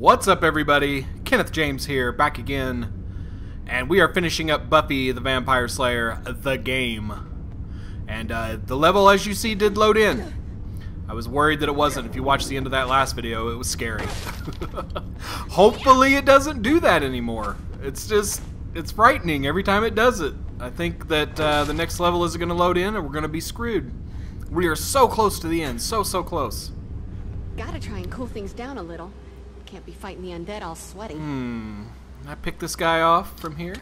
What's up, everybody? Kenneth James here, back again, and we are finishing up Buffy the Vampire Slayer, the game. And uh, the level, as you see, did load in. I was worried that it wasn't. If you watched the end of that last video, it was scary. Hopefully it doesn't do that anymore. It's just, it's frightening every time it does it. I think that uh, the next level is going to load in and we're going to be screwed. We are so close to the end, so, so close. Gotta try and cool things down a little. Can't be fighting the undead all sweaty. Hmm. I pick this guy off from here.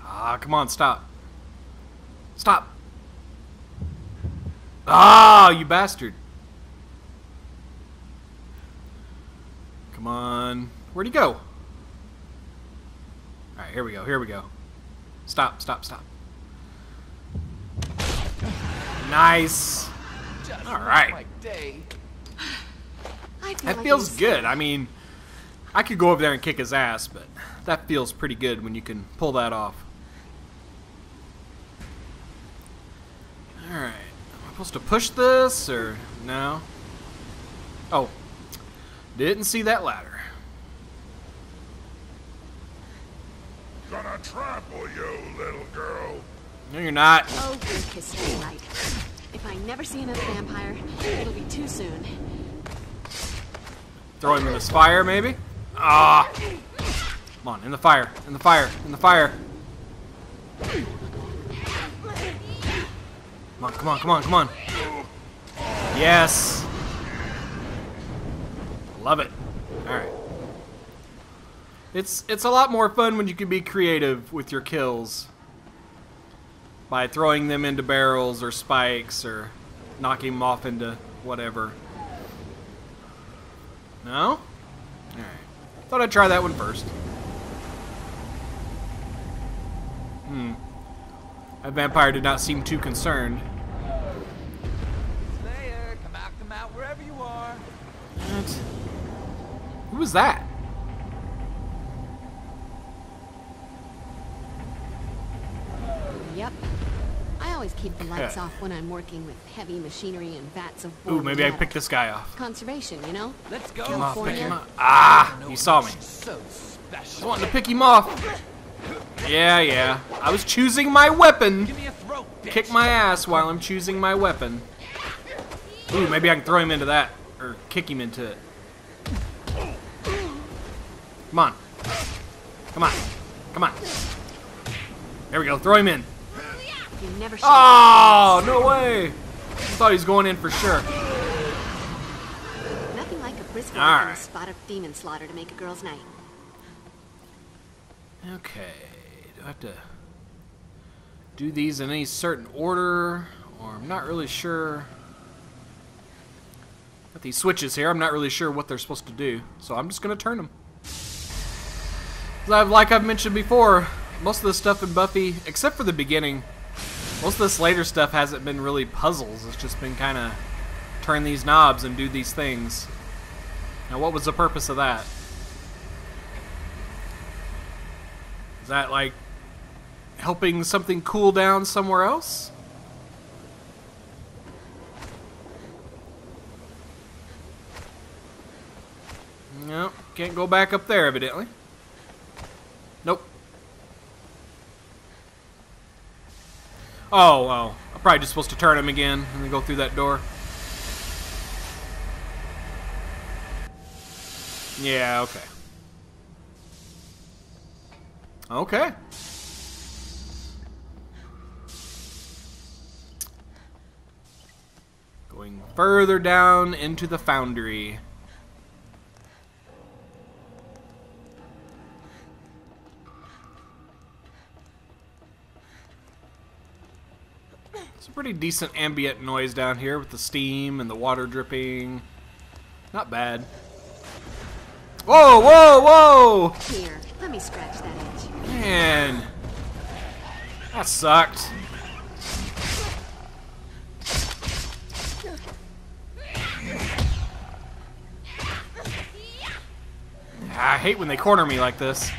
Ah, come on, stop. Stop. Ah, you bastard. Come on. Where'd he go? Alright, here we go, here we go. Stop, stop, stop. Nice. Alright. That feels good. I mean, I could go over there and kick his ass, but that feels pretty good when you can pull that off. Alright. Am I supposed to push this, or no? Oh. Didn't see that ladder. Gonna trample you, little girl. No, you're not. Oh, you kissed me right. If I never see another vampire, it'll be too soon. Throw him in this fire, maybe? Ah! Come on, in the fire, in the fire, in the fire. Come on, come on, come on, come on. Yes! Love it. Alright. It's it's a lot more fun when you can be creative with your kills. By throwing them into barrels or spikes or knocking them off into whatever. No? Alright. Thought I'd try that one first. Hmm. That vampire did not seem too concerned. Slayer, come out, come out, wherever you are. What? Who was that? Yep. I always keep the lights Yeah. off when I'm working with heavy machinery and vats of Ooh, boiling maybe I matter. pick this guy off. Conservation, you know? Let's go. Him off, pick him California. off. Ah! you saw me. one's So I was special. wanting to pick him off. Yeah, yeah. I was choosing my weapon. Give me a throat, bitch. Kick my ass while I'm choosing my weapon. Ooh, maybe I can throw him into that. Or kick him into it. Come on. Come on. Come on. There we go. Throw him in. You never Oh, no way. I thought he was going in for sure. Nothing like a brisk walk and right. a spot of demon slaughter to make a girl's night. Okay. Do I have to do these in any certain order? Or I'm not really sure. Got these switches here. I'm not really sure what they're supposed to do. So I'm just going to turn them. Like I've mentioned before, most of the stuff in Buffy, except for the beginning, most of this later stuff hasn't been really puzzles. It's just been kind of turn these knobs and do these things. Now, what was the purpose of that? Is that like helping something cool down somewhere else? No, can't go back up there evidently. Oh, well, I'm probably just supposed to turn him again and then go through that door. Yeah, okay. Okay. Going further down into the foundry. It's a pretty decent ambient noise down here with the steam and the water dripping. Not bad. Whoa, whoa, whoa! Here, let me scratch that itch. Man. That sucked. I hate when they corner me like this.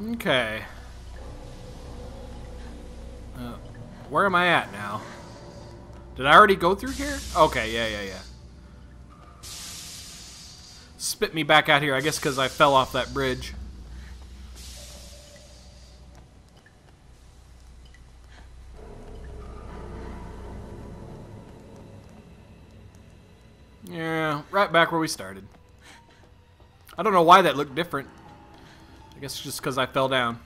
Okay. Uh, where am I at now? Did I already go through here? Okay, yeah, yeah, yeah. Spit me back out here, I guess because I fell off that bridge. Yeah, right back where we started. I don't know why that looked different. Guess just because I fell down.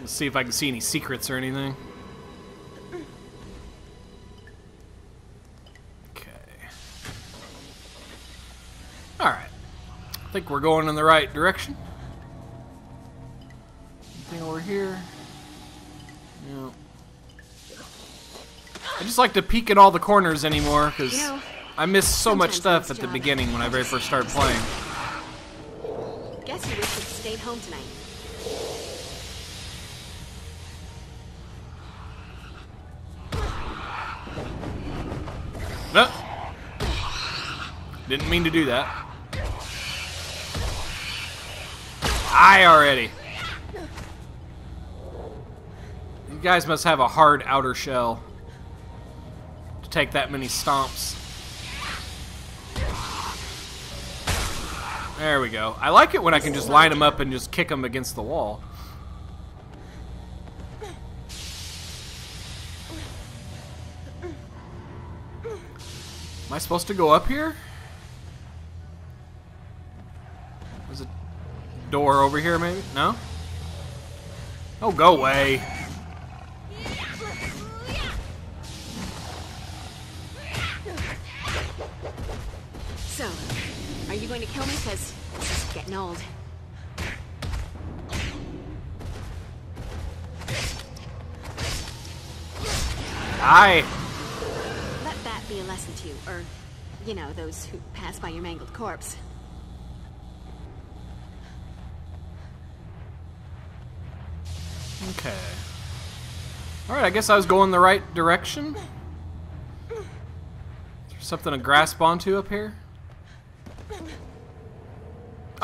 Let's see if I can see any secrets or anything. Okay. Alright. I think we're going in the right direction. Anything over here? I just like to peek at all the corners anymore because You know, I missed so much stuff at the beginning when I very first started playing. Guess you wish you'd stayed home tonight. No. Didn't mean to do that. I already. You guys must have a hard outer shell take that many stomps. There we go. I like it when I can just line them up and just kick them against the wall. Am I supposed to go up here? There's a door over here, maybe? No? Oh, go away. Going to kill me? Because is getting old. Hi. Let that be a lesson to you, or, you know, those who pass by your mangled corpse. Okay. Alright, I guess I was going the right direction. Is there something to grasp onto up here?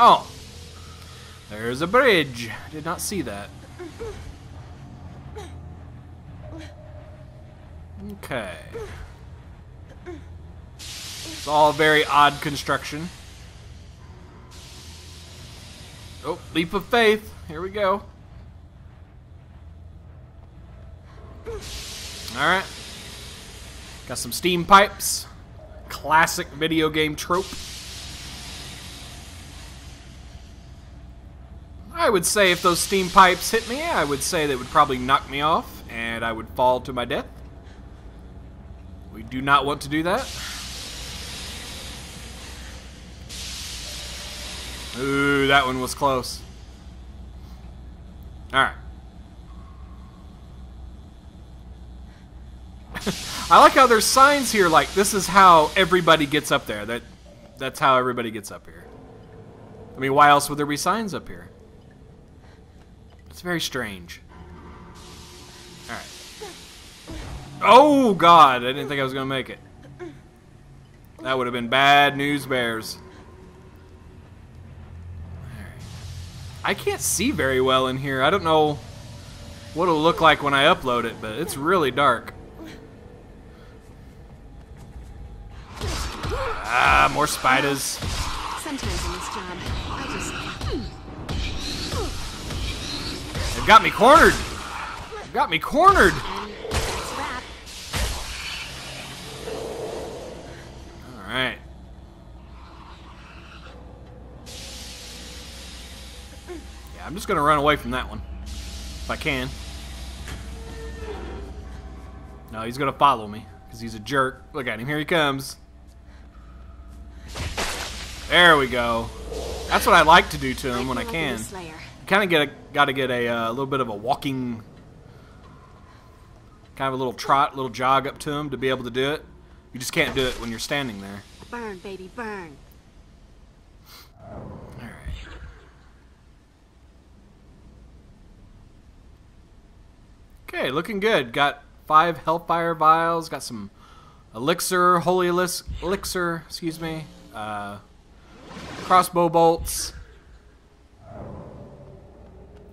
Oh! There's a bridge. I Did not see that. Okay. It's all very odd construction. Oh, leap of faith. Here we go. Alright. Got some steam pipes. Classic video game trope. I would say if those steam pipes hit me, I would say they would probably knock me off and I would fall to my death. We do not want to do that. Ooh, that one was close. Alright. I like how there's signs here like this is how everybody gets up there. That that's how everybody gets up here. I mean, why else would there be signs up here? It's very strange. All right. Oh god, I didn't think I was going to make it. That would have been bad news bears. Alright. I can't see very well in here. I don't know what it'll look like when I upload it, but it's really dark. Ah, more spiders. Got me cornered. Got me cornered. And that's a wrap. All right. Yeah, I'm just gonna run away from that one if I can. No, he's gonna follow me because he's a jerk. Look at him. Here he comes. There we go. That's what I like to do to him when I can. Kind of get a, got to get a uh, little bit of a walking, kind of a little trot, little jog up to him to be able to do it. You just can't do it when you're standing there. Burn, baby, burn. Alright. Okay, looking good. Got five Hellfire vials, got some elixir, holy elixir, excuse me, uh, crossbow bolts.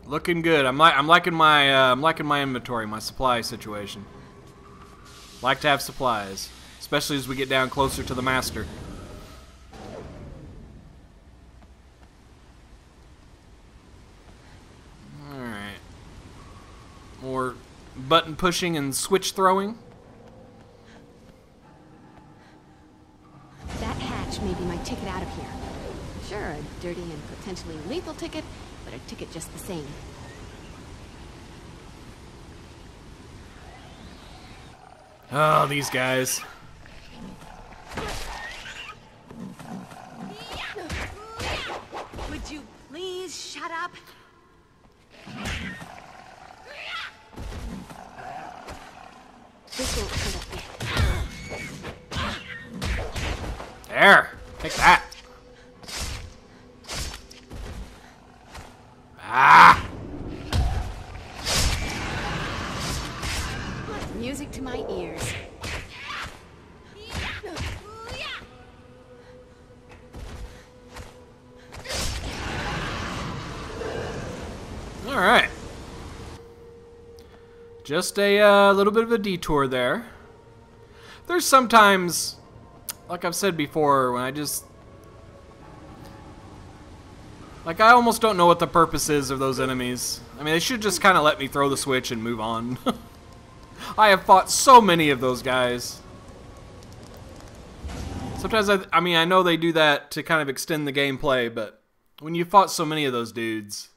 Looking good. I'm like I'm liking my uh, I'm liking my inventory, my supply situation. Like to have supplies, especially as we get down closer to the master. Alright. More button pushing and switch throwing. That hatch may be my ticket out of here. Sure, a dirty and potentially lethal ticket, a ticket just the same. Oh, these guys. Ah! Music to my ears. All right. Just a uh, little bit of a detour there. There's sometimes, like I've said before, when I just. Like, I almost don't know what the purpose is of those enemies. I mean, they should just kind of let me throw the switch and move on. I have fought so many of those guys. Sometimes, I, I mean, I know they do that to kind of extend the gameplay, but when you fought so many of those dudes,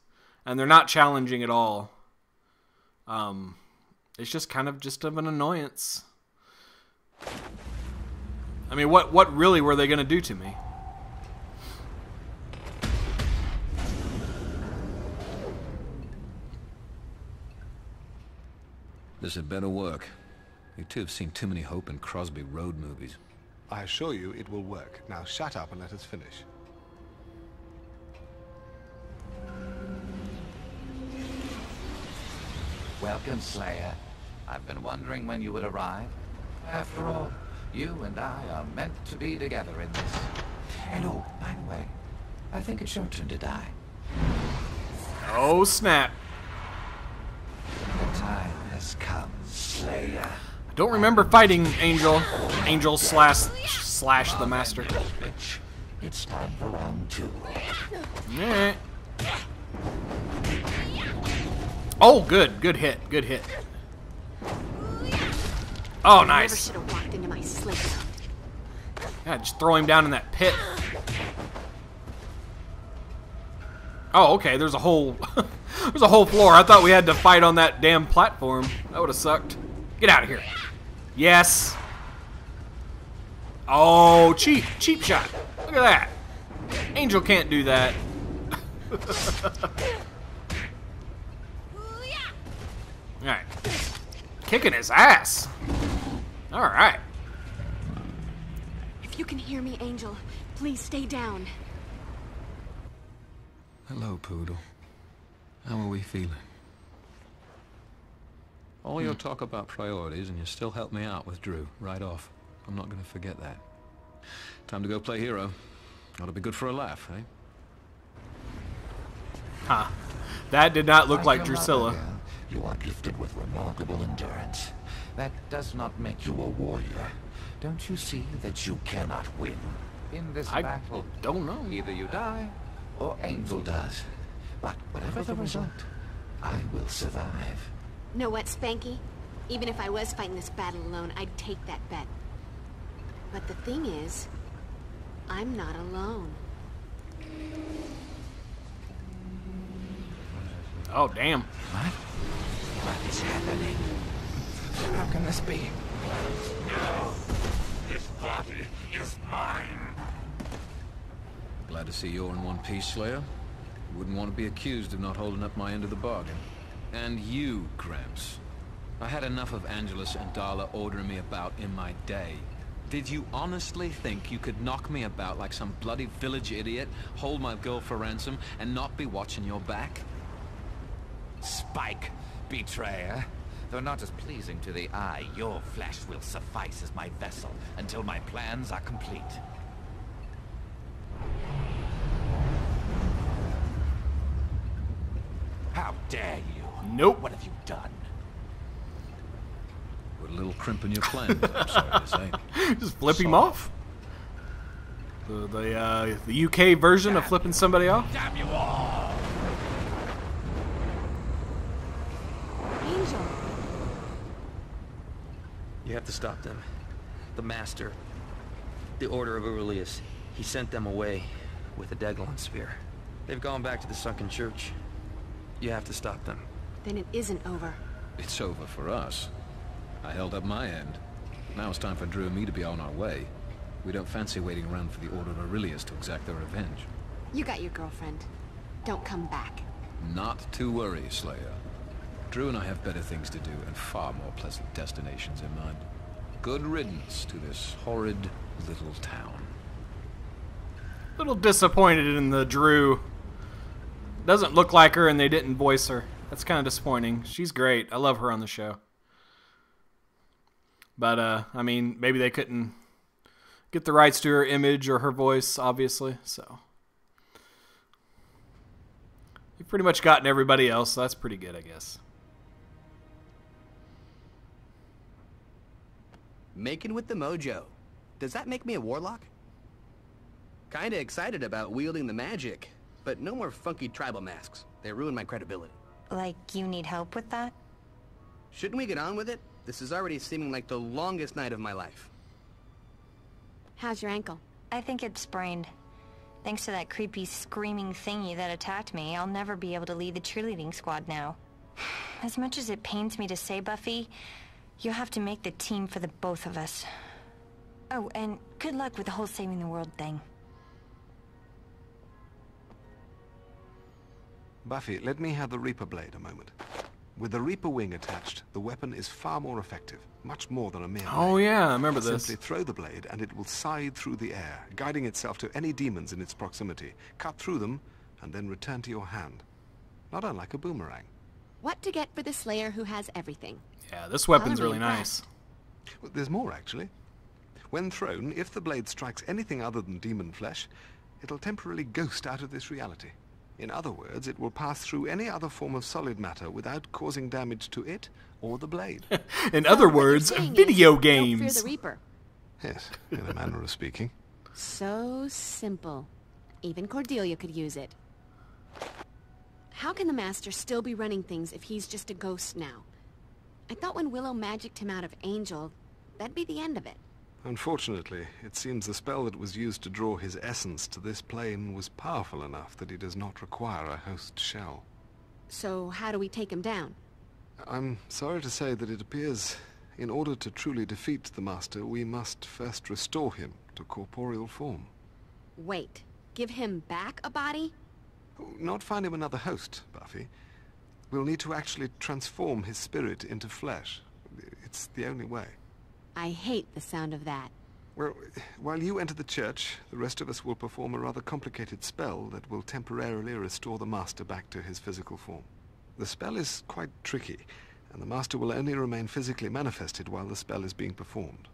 and they're not challenging at all, um, it's just kind of just of an annoyance. I mean, what what really were they going to do to me? This had better work. You two have seen too many Hope and Crosby road movies. I assure you it will work. Now shut up and let us finish. Welcome, Slayer. I've been wondering when you would arrive. After all, you and I are meant to be together in this. And oh, by the way, I think it's your turn to die. Oh snap! The time has come, Slayer. I don't remember fighting Angel, Angel slash slash the Master. It's time for round two. Alright. Oh, good, good hit, good hit. Oh, Never nice. should have walked into my slip out. Yeah, just throw him down in that pit. Oh, okay. There's a whole, there's a whole floor. I thought we had to fight on that damn platform. That would have sucked. Get out of here. Yes. Oh, cheap, cheap shot. Look at that. Angel can't do that. All right. Kicking his ass. All right. If you can hear me, Angel, please stay down. Hello, Poodle. How are we feeling? All your talk about priorities, and you still help me out with Dru, right off. I'm not going to forget that. Time to go play hero. Ought to be good for a laugh, eh? Huh. That did not look like Drusilla. mother, You are gifted with remarkable endurance. That does not make you a warrior. Don't you see that you cannot win? In this I battle, don't know. either you die or Angel does. But whatever the result, I will survive. Know what, Spanky? Even if I was fighting this battle alone, I'd take that bet. But the thing is, I'm not alone. Oh, damn. What? What is happening? How can this be? This body is mine. Glad to see you're in one piece, Slayer. Wouldn't want to be accused of not holding up my end of the bargain. And you, Gramps. I had enough of Angelus and Darla ordering me about in my day. Did you honestly think you could knock me about like some bloody village idiot, hold my girl for ransom, and not be watching your back? Spike, betrayer. Though not as pleasing to the eye, your flesh will suffice as my vessel until my plans are complete. Dare you? Nope. What have you done? With a little crimp in your plans, I'm sorry to say. Just flip him off. The the uh, the UK version of flipping somebody off. Damn you all! Angel. You have to stop them. The Master, the Order of Aurelius, he sent them away with a Deglon spear. They've gone back to the sunken church. You have to stop them. Then it isn't over. It's over for us. I held up my end. Now it's time for Dru and me to be on our way. We don't fancy waiting around for the Order of Aurelius to exact their revenge. You got your girlfriend. Don't come back. Not to worry, Slayer. Dru and I have better things to do and far more pleasant destinations in mind. Good riddance to this horrid little town. A little disappointed in the Dru. Doesn't look like her, and they didn't voice her. That's kind of disappointing. She's great. I love her on the show. But uh, I mean, maybe they couldn't get the rights to her image or her voice, obviously. So you've pretty much gotten everybody else. So that's pretty good, I guess. Making with the mojo. Does that make me a warlock? Kinda excited about wielding the magic, but no more funky tribal masks. They ruin my credibility. Like, you need help with that? Shouldn't we get on with it? This is already seeming like the longest night of my life. How's your ankle? I think it's sprained. Thanks to that creepy screaming thingy that attacked me, I'll never be able to lead the cheerleading squad now. As much as it pains me to say, Buffy, you'll have to make the team for the both of us. Oh, and good luck with the whole saving the world thing. Buffy, let me have the Reaper blade a moment. With the Reaper wing attached, the weapon is far more effective, much more than a mere Oh blade. yeah, I remember this. Simply throw the blade and it will scythe through the air, guiding itself to any demons in its proximity, cut through them, and then return to your hand. Not unlike a boomerang. What to get for the Slayer who has everything? Yeah, this weapon's I'll really nice. Well, There's more, actually. When thrown, if the blade strikes anything other than demon flesh, it'll temporarily ghost out of this reality. In other words, it will pass through any other form of solid matter without causing damage to it or the blade. In So other what words, saying is, video Don't fear games. the Reaper. yes, in a manner of speaking. So simple. Even Cordelia could use it. How can the Master still be running things if he's just a ghost now? I thought when Willow magicked him out of Angel, that'd be the end of it. Unfortunately, it seems the spell that was used to draw his essence to this plane was powerful enough that he does not require a host shell. So how do we take him down? I'm sorry to say that it appears in order to truly defeat the Master, we must first restore him to corporeal form. Wait, give him back a body? Not find him another host, Buffy. We'll need to actually transform his spirit into flesh. It's the only way. I hate the sound of that. Well, while you enter the church, the rest of us will perform a rather complicated spell that will temporarily restore the Master back to his physical form. The spell is quite tricky, and the Master will only remain physically manifested while the spell is being performed.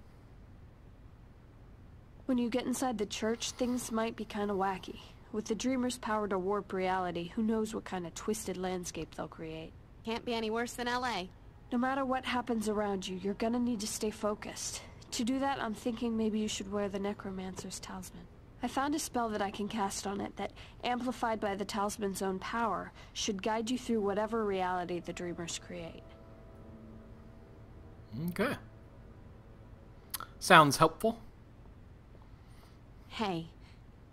When you get inside the church, things might be kind of wacky. With the Dreamer's power to warp reality, who knows what kind of twisted landscape they'll create. Can't be any worse than L.A. No matter what happens around you, you're gonna need to stay focused. To do that, I'm thinking maybe you should wear the Necromancer's Talisman. I found a spell that I can cast on it that, amplified by the talisman's own power, should guide you through whatever reality the Dreamers create. Okay. Sounds helpful. Hey,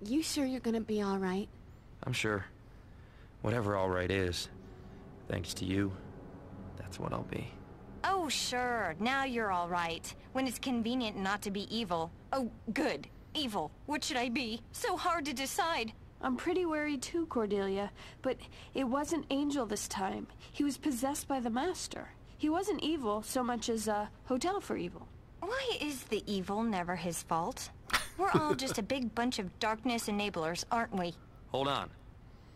you sure you're gonna be alright? I'm sure. Whatever all right is, thanks to you, that's what I'll be. Oh, sure. Now you're all right. When it's convenient not to be evil. Oh, good. Evil. What should I be? So hard to decide. I'm pretty worried too, Cordelia, but it wasn't Angel this time. He was possessed by the Master. He wasn't evil so much as a hotel for evil. Why is the evil never his fault? We're all just a big bunch of darkness enablers, aren't we? Hold on.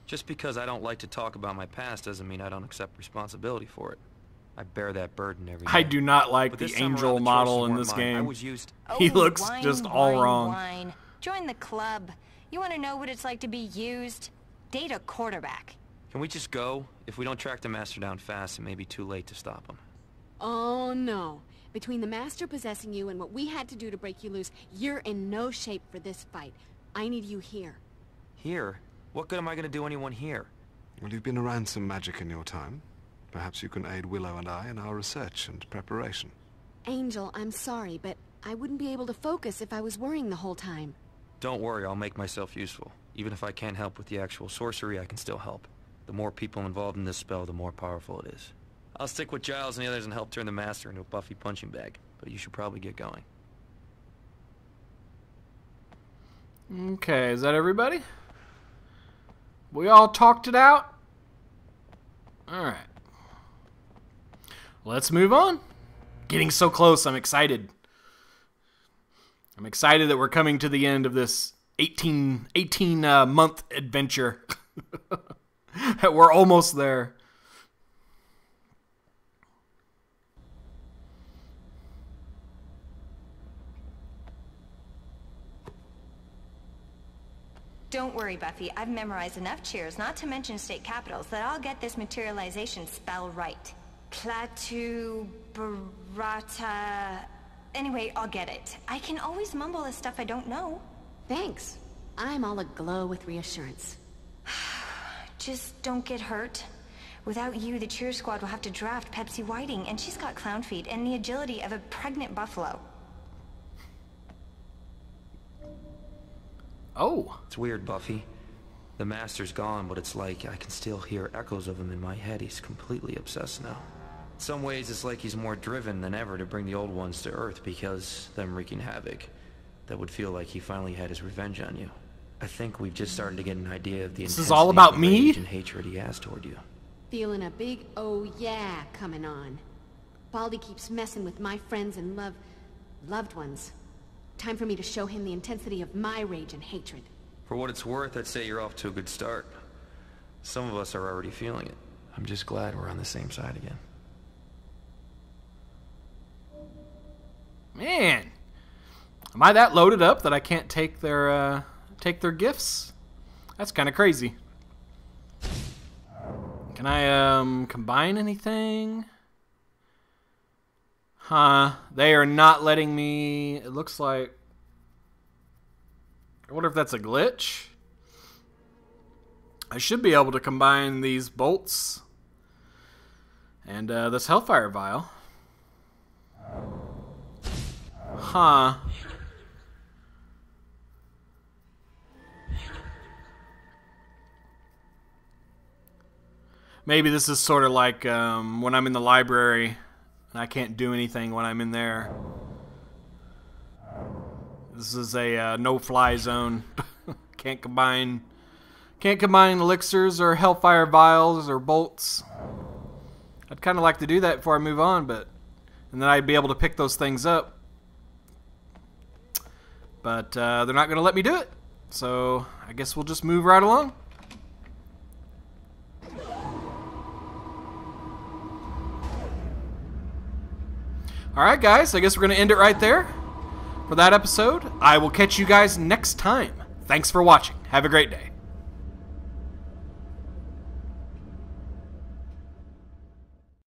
Just because I don't like to talk about my past doesn't mean I don't accept responsibility for it. I bear that burden every day. I do not like But the this time around, angel the model in this mine. I game. was used. He Oh, looks whine, just all whine, wrong. whine. Join the club. You want to know what it's like to be used? Date a quarterback. Can we just go? If we don't track the master down fast, it may be too late to stop him. Oh no. Between the Master possessing you and what we had to do to break you loose, you're in no shape for this fight. I need you here. Here? What good am I going to do anyone here? Well, you've been around some magic in your time. Perhaps you can aid Willow and I in our research and preparation. Angel, I'm sorry, but I wouldn't be able to focus if I was worrying the whole time. Don't worry, I'll make myself useful. Even if I can't help with the actual sorcery, I can still help. The more people involved in this spell, the more powerful it is. I'll stick with Giles and the others and help turn the Master into a Buffy punching bag. But you should probably get going. Okay, is that everybody? We all talked it out? Alright. Let's move on. Getting so close, I'm excited. I'm excited that we're coming to the end of this 18, 18 uh, month adventure. we're almost there. Don't worry, Buffy. I've memorized enough cheers, not to mention state capitals, that I'll get this materialization spell right. Platu... Barata... Anyway, I'll get it. I can always mumble the stuff I don't know. Thanks. I'm all aglow with reassurance. Just don't get hurt. Without you, the cheer squad will have to draft Pepsi Whiting, and she's got clown feet and the agility of a pregnant buffalo. Oh. It's weird, Buffy. The Master's gone, but it's like I can still hear echoes of him in my head. He's completely obsessed now. In some ways, it's like he's more driven than ever to bring the old ones to Earth because them wreaking havoc. That would feel like he finally had his revenge on you. I think we've just started to get an idea of the This is all intensity about of me? rage and hatred he has toward you. Feeling a big oh yeah coming on. Baldy keeps messing with my friends and love... loved ones. Time for me to show him the intensity of my rage and hatred. For what it's worth, I'd say you're off to a good start. Some of us are already feeling it. I'm just glad we're on the same side again. Man. Am I that loaded up that I can't take their uh take their gifts? That's kind of crazy. Can I um combine anything? Huh. They are not letting me. It looks like I wonder if that's a glitch. I should be able to combine these bolts and uh, this Hellfire vial. Huh. Maybe this is sort of like um, when I'm in the library and I can't do anything when I'm in there. This is a uh, no-fly zone. can't combine, can't combine elixirs or hellfire vials or bolts. I'd kind of like to do that before I move on, but and then I'd be able to pick those things up. But uh, they're not going to let me do it, so I guess we'll just move right along. Alright, guys, I guess we're going to end it right there for that episode. I will catch you guys next time. Thanks for watching. Have a great day.